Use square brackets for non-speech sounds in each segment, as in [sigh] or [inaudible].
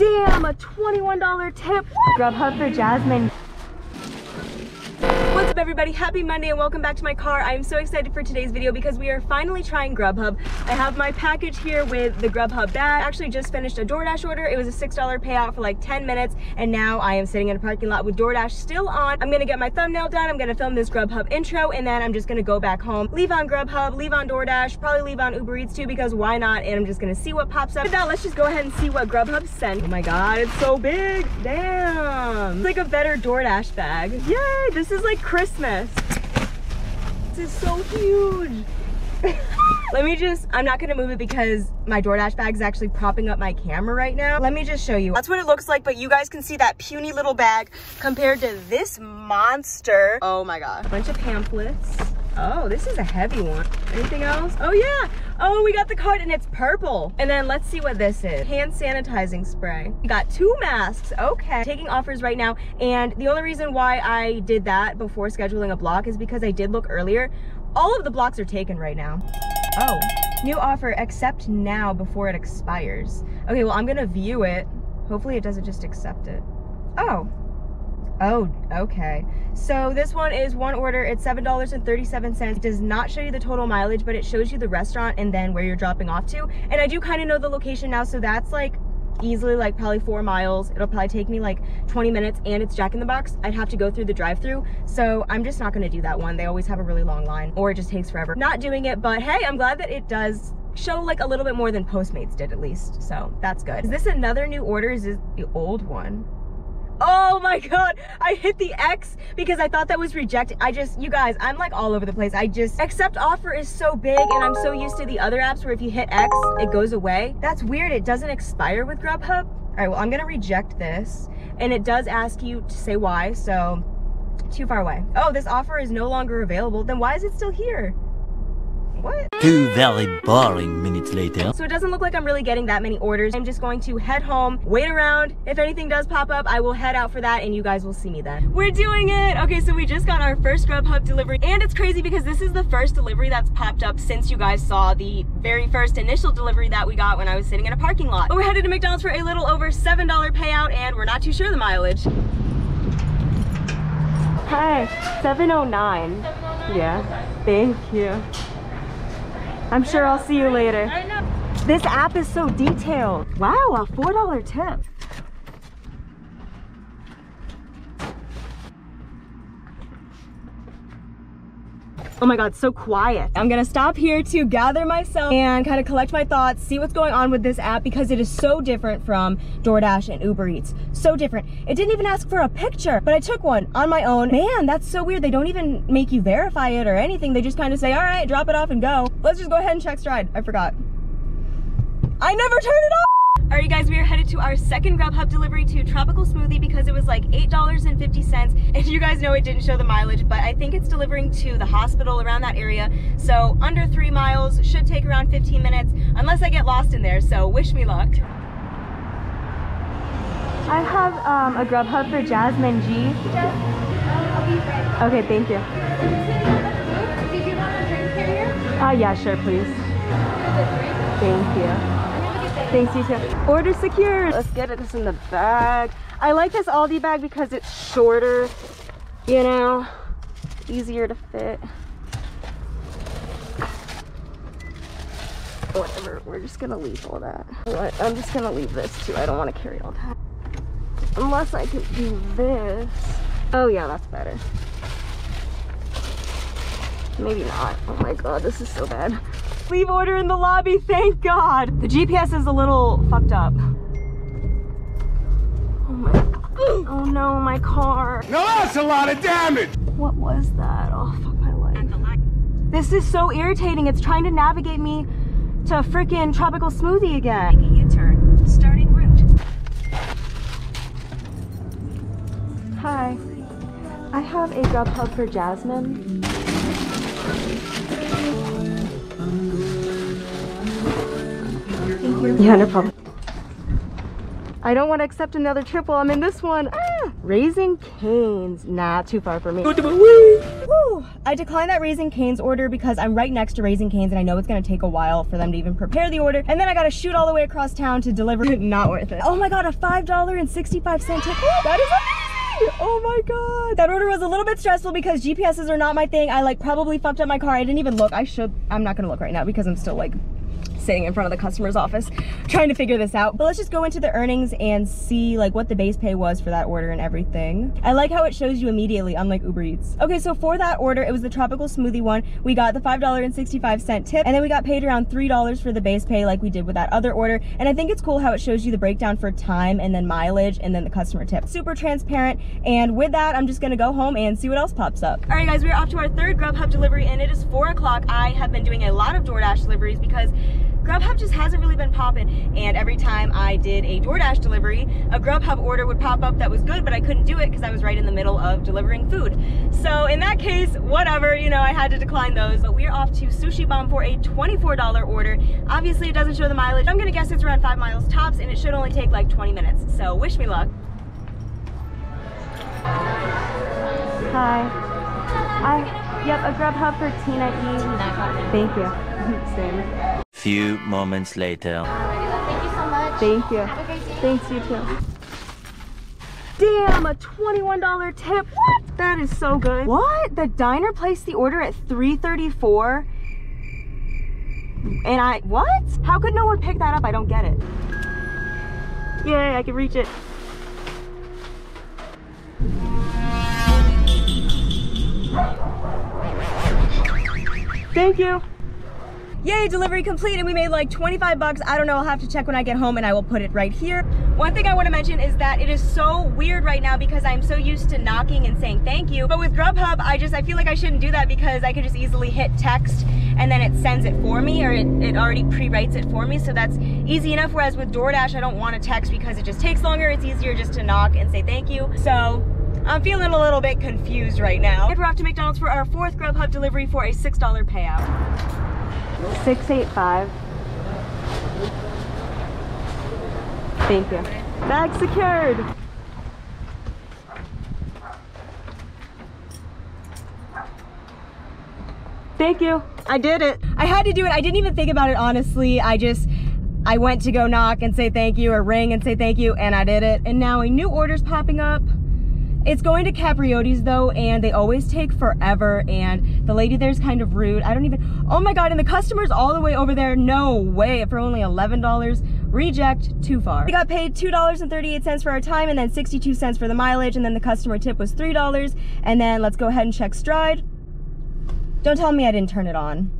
Damn, a $21 tip. Grubhub for Jasmine. Everybody? Happy Monday and welcome back to my car. I am so excited for today's video because we are finally trying Grubhub. I have my package here with the Grubhub bag. I actually just finished a DoorDash order. It was a $6 payout for like 10 minutes and now I am sitting in a parking lot with DoorDash still on. I'm gonna get my thumbnail done. I'm gonna film this Grubhub intro and then I'm just gonna go back home, leave on Grubhub, leave on DoorDash, probably leave on Uber Eats too because why not? And I'm just gonna see what pops up. With that, let's just go ahead and see what Grubhub sent. Oh my God, it's so big. Damn. It's like a better DoorDash bag. Yay, this is like Christmas. This is so huge. [laughs] Let me just, I'm not gonna move it because my DoorDash bag is actually propping up my camera right now. Let me just show you. That's what it looks like, but you guys can see that puny little bag compared to this monster. Oh my God. Bunch of pamphlets. Oh, this is a heavy one. Anything else? Oh yeah. Oh, we got the card and it's purple. And then let's see what this is. Hand sanitizing spray. We got two masks. Okay. Taking offers right now. And the only reason why I did that before scheduling a block is because I did look earlier. All of the blocks are taken right now. Oh, new offer, accept now before it expires. Okay, well, I'm gonna view it. Hopefully it doesn't just accept it. Oh, Oh, okay. So this one is one order. It's $7.37. It does not show you the total mileage, but it shows you the restaurant and then where you're dropping off to. And I do kind of know the location now, so that's like easily like probably four miles. It'll probably take me like 20 minutes and it's Jack in the Box. I'd have to go through the drive through. So I'm just not gonna do that one. They always have a really long line or it just takes forever. Not doing it, but hey, I'm glad that it does show like a little bit more than Postmates did at least. So that's good. Is this another new order? Is this the old one? Oh my God, I hit the X because I thought that was rejected. I just, you guys, I'm like all over the place. I just, accept offer is so big and I'm so used to the other apps where if you hit X, it goes away. That's weird, it doesn't expire with Grubhub. All right, well, I'm gonna reject this. And it does ask you to say why, so too far away. Oh, this offer is no longer available. Then why is it still here? What? Two very boring minutes later. So it doesn't look like I'm really getting that many orders. I'm just going to head home, wait around. If anything does pop up, I will head out for that and you guys will see me then. We're doing it. Okay, so we just got our first Grubhub delivery and it's crazy because this is the first delivery that's popped up since you guys saw the very first initial delivery that we got when I was sitting in a parking lot. But we're headed to McDonald's for a little over $7 payout and we're not too sure the mileage. Hi, 709. Yeah, thank you. I'm sure I'll see you later. This app is so detailed. Wow, a $4 tip. Oh my God, so quiet. I'm gonna stop here to gather myself and kind of collect my thoughts, see what's going on with this app because it is so different from DoorDash and Uber Eats. So different. It didn't even ask for a picture, but I took one on my own. Man, that's so weird. They don't even make you verify it or anything. They just kind of say, all right, drop it off and go. Let's just go ahead and check stride. I forgot. I never turned it off. All right, you guys, we are headed to our second Grubhub delivery to Tropical Smoothie because it was like $8.50. [laughs] And you guys know it didn't show the mileage, but I think it's delivering to the hospital around that area. So under three miles, should take around 15 minutes, unless I get lost in there, so wish me luck. I have um, a Grubhub for Jasmine G. Okay, thank you. Did you want a drink carrier? Ah, uh, yeah, sure, please. Thank you. Thanks, you too. Order secure. Let's get this in the bag. I like this Aldi bag because it's shorter, you know, easier to fit. Whatever, we're just gonna leave all that. I'm just gonna leave this too. I don't wanna carry all that. Unless I could do this. Oh yeah, that's better. Maybe not. Oh my God, this is so bad leave order in the lobby, thank God. The GPS is a little fucked up. Oh my, oh no, my car. No, that's a lot of damage. What was that? Oh, fuck my life. This is so irritating. It's trying to navigate me to a freaking tropical smoothie again. Make a U-turn, starting route. Hi, I have a Grubhub for Jasmine. Yeah, no problem. I don't want to accept another trip while I'm in this one. Ah, Raising Canes. Nah, too far for me. Woo! I declined that Raising Canes order because I'm right next to Raising Canes and I know it's gonna take a while for them to even prepare the order. And then I gotta shoot all the way across town to deliver. It. [laughs] Not worth it. Oh my god, a $5.65 tip. that is amazing! Oh my god. That order was a little bit stressful because GPSs are not my thing. I like probably fucked up my car. I didn't even look. I should. I'm not gonna look right now because I'm still like sitting in front of the customer's office trying to figure this out. But let's just go into the earnings and see like what the base pay was for that order and everything. I like how it shows you immediately, unlike Uber Eats. Okay, so for that order, it was the tropical smoothie one. We got the $5.65 tip and then we got paid around $3 for the base pay like we did with that other order. And I think it's cool how it shows you the breakdown for time and then mileage and then the customer tip. Super transparent. And with that, I'm just gonna go home and see what else pops up. All right, guys, we're off to our third Grubhub delivery and it is four o'clock. I have been doing a lot of DoorDash deliveries because Grubhub just hasn't really been popping. And every time I did a DoorDash delivery, a Grubhub order would pop up that was good, but I couldn't do it because I was right in the middle of delivering food. So in that case, whatever, you know, I had to decline those. But we're off to Sushi Bomb for a $24 order. Obviously, it doesn't show the mileage. I'm gonna guess it's around five miles tops, and it should only take like 20 minutes. So wish me luck. Hi. I, yep, a Grubhub for Tina E. Thank you. [laughs] Same. Few moments later. Thank you so much. Thank you. Have a great day. Thanks, you too. Damn, a $21 tip. What? That is so good. What? The diner placed the order at 334 and I, what? How could no one pick that up? I don't get it. Yay, I can reach it. Thank you. Yay, delivery complete and we made like 25 bucks. I don't know, I'll have to check when I get home and I will put it right here. One thing I wanna mention is that it is so weird right now because I'm so used to knocking and saying thank you. But with Grubhub, I just, I feel like I shouldn't do that because I could just easily hit text and then it sends it for me or it, it already pre-writes it for me. So that's easy enough. Whereas with DoorDash, I don't wanna text because it just takes longer. It's easier just to knock and say thank you. So I'm feeling a little bit confused right now. And We're off to McDonald's for our fourth Grubhub delivery for a $6 payout. 685. Thank you. Bag secured. Thank you. I did it. I had to do it. I didn't even think about it honestly. I just I went to go knock and say thank you or ring and say thank you and I did it. And now a new order's popping up. It's going to Capriotti's though, and they always take forever, and the lady there's kind of rude. I don't even, oh my God, and the customer's all the way over there. No way, for only $11. Reject, too far. We got paid $2.38 for our time, and then 62 cents for the mileage, and then the customer tip was $3. And then let's go ahead and check Stride. Don't tell me I didn't turn it on.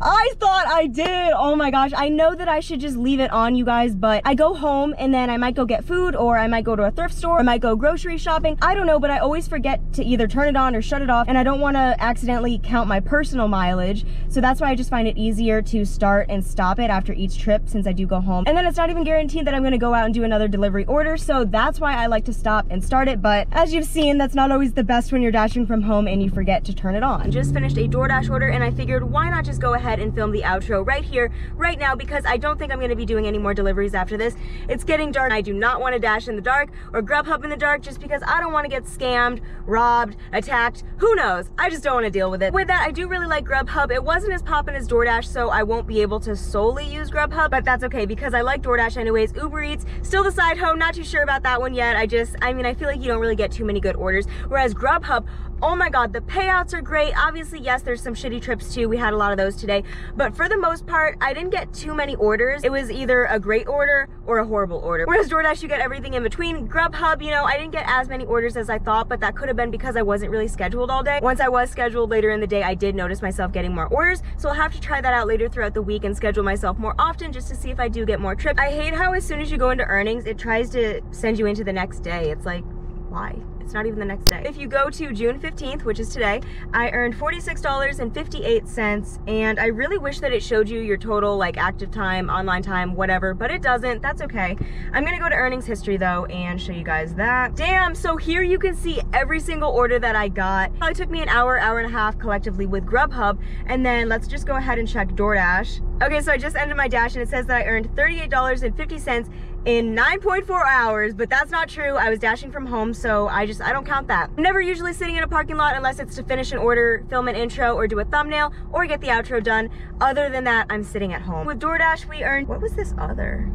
I thought I did. Oh my gosh. I know that I should just leave it on you guys, but I go home and then I might go get food or I might go to a thrift store. I might go grocery shopping. I don't know, but I always forget to either turn it on or shut it off. And I don't want to accidentally count my personal mileage. So that's why I just find it easier to start and stop it after each trip since I do go home. And then it's not even guaranteed that I'm going to go out and do another delivery order. So that's why I like to stop and start it. But as you've seen, that's not always the best when you're dashing from home and you forget to turn it on. Just finished a DoorDash order and I figured why not just go ahead and film the outro right here, right now, because I don't think I'm gonna be doing any more deliveries after this. It's getting dark. I do not wanna dash in the dark or Grubhub in the dark just because I don't wanna get scammed, robbed, attacked, who knows? I just don't wanna deal with it. With that, I do really like Grubhub. It wasn't as poppin' as DoorDash, so I won't be able to solely use Grubhub, but that's okay because I like DoorDash anyways. Uber Eats, still the side hoe, not too sure about that one yet. I just, I mean, I feel like you don't really get too many good orders, whereas Grubhub, oh my god the payouts are great. Obviously yes there's some shitty trips too. We had a lot of those today. But for the most part i didn't get too many orders. It was either a great order or a horrible order. Whereas doordash you get everything in between. Grubhub you know i didn't get as many orders as i thought but that could have been because i wasn't really scheduled all day. Once i was scheduled later in the day i did notice myself getting more orders. So i'll have to try that out later throughout the week and schedule myself more often just to see if i do get more trips. I hate how as soon as you go into earnings it tries to send you into the next day. It's like why it's not even the next day. If you go to June 15th, which is today, I earned $46.58 and I really wish that it showed you your total like active time, online time, whatever, but it doesn't. That's okay. I'm gonna go to earnings history though and show you guys that. Damn, so here you can see every single order that I got. It probably took me an hour, hour and a half collectively with Grubhub and then let's just go ahead and check DoorDash Okay, so I just ended my dash and it says that I earned $38.50 in 9.4 hours, but that's not true. I was dashing from home, so I just, I don't count that. I'm never usually sitting in a parking lot unless it's to finish an order, film an intro, or do a thumbnail, or get the outro done. Other than that, I'm sitting at home. With DoorDash, we earned, what was this other?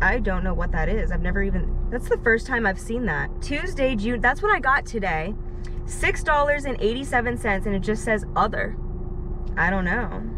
I don't know what that is. I've never even, that's the first time I've seen that. Tuesday, June, that's what I got today. $6.87 and it just says other. I don't know.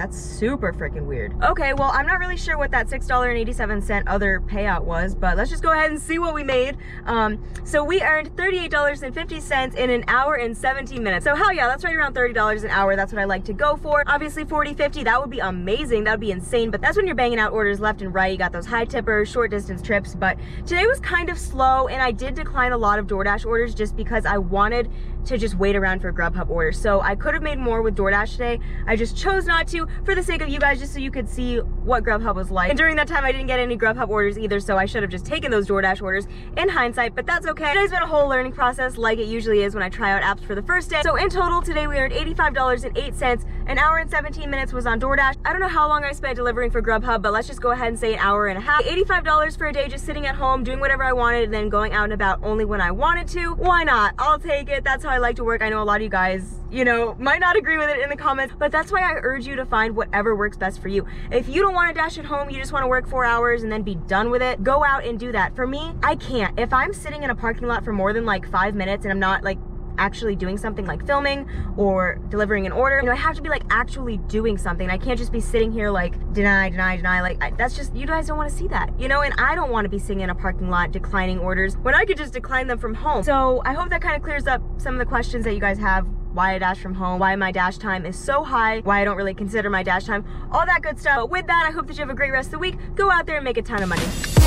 That's super freaking weird. Okay, well, I'm not really sure what that $6.87 other payout was, but let's just go ahead and see what we made. Um, so we earned $38.50 in an hour and 17 minutes. So hell yeah, that's right around $30 an hour. That's what I like to go for. Obviously 40, 50, that would be amazing. That would be insane, but that's when you're banging out orders left and right. You got those high tippers, short distance trips, but today was kind of slow and I did decline a lot of DoorDash orders just because I wanted to just wait around for Grubhub orders. So I could have made more with DoorDash today. I just chose not to for the sake of you guys, just so you could see what Grubhub was like. And during that time, I didn't get any Grubhub orders either, so I should have just taken those DoorDash orders in hindsight, but that's okay. Today's been a whole learning process like it usually is when I try out apps for the first day. So in total, today we earned $85.08. An hour and 17 minutes was on DoorDash. I don't know how long I spent delivering for Grubhub, but let's just go ahead and say an hour and a half. $85 for a day just sitting at home, doing whatever I wanted, and then going out and about only when I wanted to. Why not? I'll take it. That's how I like to work. I know a lot of you guys, you know, might not agree with it in the comments, but that's why I urge you to find whatever works best for you. If you don't want to dash at home, you just want to work four hours and then be done with it, go out and do that. For me, I can't. If I'm sitting in a parking lot for more than like five minutes and I'm not like actually doing something like filming or delivering an order. You know, I have to be like actually doing something. I can't just be sitting here like deny, deny, deny. Like I, that's just, you guys don't want to see that, you know? And I don't want to be sitting in a parking lot declining orders when I could just decline them from home. So I hope that kind of clears up some of the questions that you guys have why I dash from home, why my dash time is so high, why I don't really consider my dash time, all that good stuff. But with that, I hope that you have a great rest of the week. Go out there and make a ton of money.